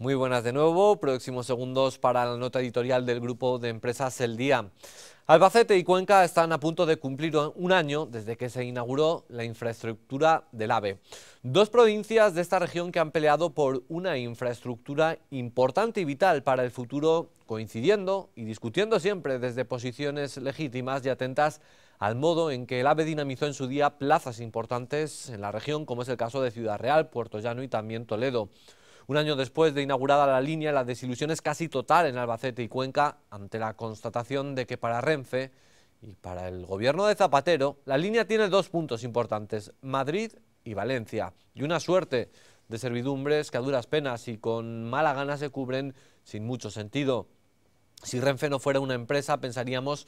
Muy buenas de nuevo, próximos segundos para la nota editorial del grupo de empresas El Día. Albacete y Cuenca están a punto de cumplir un año desde que se inauguró la infraestructura del AVE. Dos provincias de esta región que han peleado por una infraestructura importante y vital para el futuro, coincidiendo y discutiendo siempre desde posiciones legítimas y atentas al modo en que el AVE dinamizó en su día plazas importantes en la región, como es el caso de Ciudad Real, Puerto Llano y también Toledo. Un año después de inaugurada la línea, la desilusión es casi total en Albacete y Cuenca ante la constatación de que para Renfe y para el gobierno de Zapatero, la línea tiene dos puntos importantes, Madrid y Valencia, y una suerte de servidumbres que a duras penas y con mala gana se cubren sin mucho sentido. Si Renfe no fuera una empresa, pensaríamos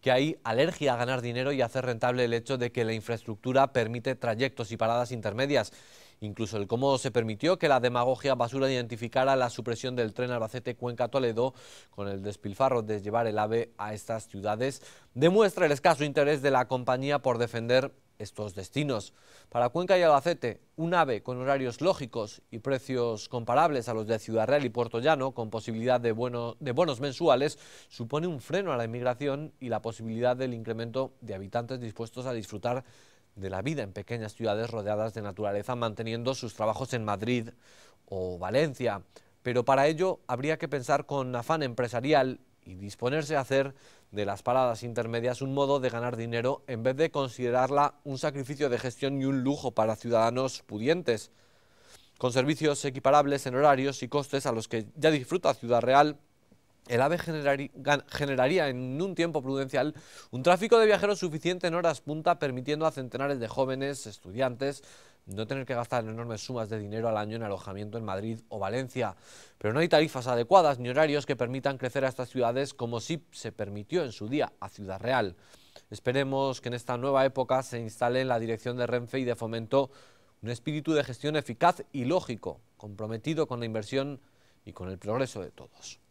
que hay alergia a ganar dinero y hacer rentable el hecho de que la infraestructura permite trayectos y paradas intermedias incluso el cómo se permitió que la demagogia basura identificara la supresión del tren Albacete-Cuenca-Toledo con el despilfarro de llevar el AVE a estas ciudades, demuestra el escaso interés de la compañía por defender estos destinos. Para Cuenca y Albacete, un AVE con horarios lógicos y precios comparables a los de Ciudad Real y Puerto Llano, con posibilidad de, de bonos mensuales, supone un freno a la inmigración y la posibilidad del incremento de habitantes dispuestos a disfrutar de la vida en pequeñas ciudades rodeadas de naturaleza, manteniendo sus trabajos en Madrid o Valencia. Pero para ello habría que pensar con afán empresarial y disponerse a hacer de las paradas intermedias un modo de ganar dinero en vez de considerarla un sacrificio de gestión y un lujo para ciudadanos pudientes, con servicios equiparables en horarios y costes a los que ya disfruta Ciudad Real el AVE generaría en un tiempo prudencial un tráfico de viajeros suficiente en horas punta, permitiendo a centenares de jóvenes, estudiantes, no tener que gastar enormes sumas de dinero al año en alojamiento en Madrid o Valencia. Pero no hay tarifas adecuadas ni horarios que permitan crecer a estas ciudades como sí se permitió en su día a Ciudad Real. Esperemos que en esta nueva época se instale en la dirección de Renfe y de Fomento un espíritu de gestión eficaz y lógico, comprometido con la inversión y con el progreso de todos.